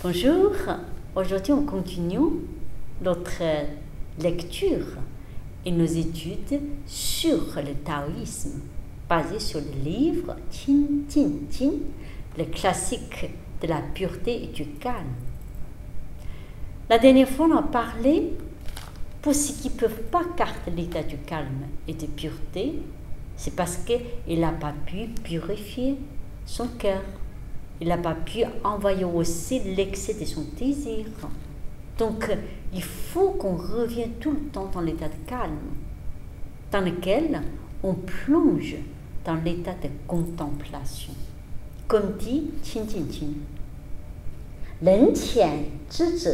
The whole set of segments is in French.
Bonjour, aujourd'hui on continue notre lecture et nos études sur le taoïsme basé sur le livre Qin Jin Jin, le classique de la pureté et du calme. La dernière fois on a parlé pour ceux qui ne peuvent pas garder l'état du calme et de pureté, c'est parce qu'il n'a pas pu purifier son cœur il n'a pas pu envoyer aussi l'excès de son désir. Donc, il faut qu'on revienne tout le temps dans l'état de calme, dans lequel on plonge dans l'état de contemplation. Comme dit Qin Qin Qin. Ren qian zhi zi,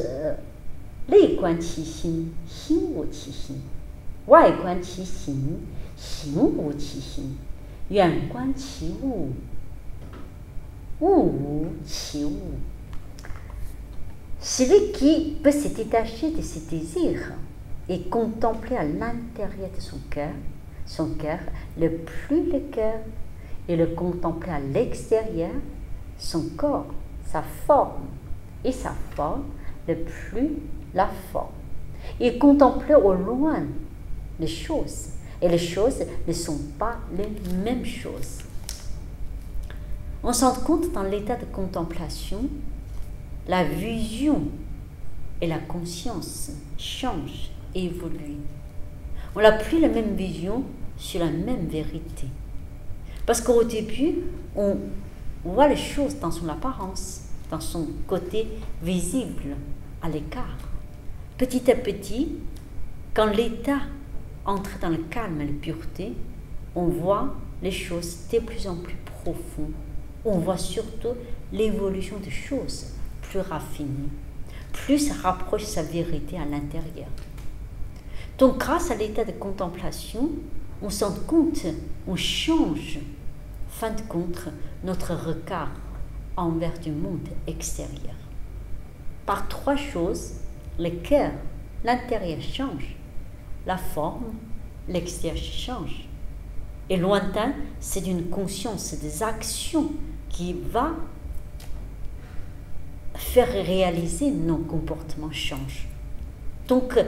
lei guan qi xin, xin wu qi xin, wai guan qi xin, xin wu qi xin, yuan guan qi wu,，ou Celui qui peut se détacher de ses désirs et contempler à l'intérieur de son cœur, son cœur, le plus le cœur, et le contempler à l'extérieur, son corps, sa forme, et sa forme, le plus la forme. Et contempler au loin les choses, et les choses ne sont pas les mêmes choses. On se rend compte dans l'état de contemplation, la vision et la conscience changent et évoluent. On n'a la même vision sur la même vérité. Parce qu'au début, on voit les choses dans son apparence, dans son côté visible, à l'écart. Petit à petit, quand l'état entre dans le calme et la pureté, on voit les choses de plus en plus profondes on voit surtout l'évolution des choses plus raffinées, plus rapproche sa vérité à l'intérieur. Donc grâce à l'état de contemplation, on s'en compte, on change, fin de compte, notre regard envers du monde extérieur. Par trois choses, le cœur, l'intérieur change, la forme, l'extérieur change. Et lointain, c'est une conscience des actions qui va faire réaliser nos comportements changent. Donc,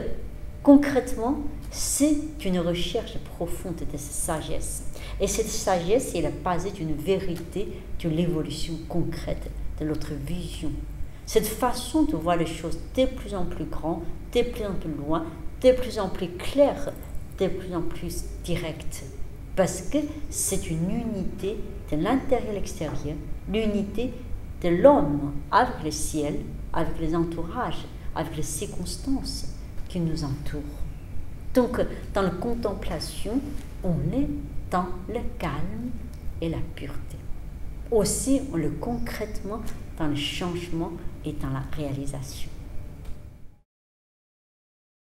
concrètement, c'est une recherche profonde de sagesse. Et cette sagesse est la base d'une vérité, de l'évolution concrète de notre vision. Cette façon de voir les choses de plus en plus grand, de plus en plus loin, de plus en plus claire, de plus en plus directe parce que c'est une unité de l'intérieur et l'extérieur, l'unité de l'homme avec le ciel, avec les entourages, avec les circonstances qui nous entourent. Donc, dans la contemplation, on est dans le calme et la pureté. Aussi, on le concrètement dans le changement et dans la réalisation.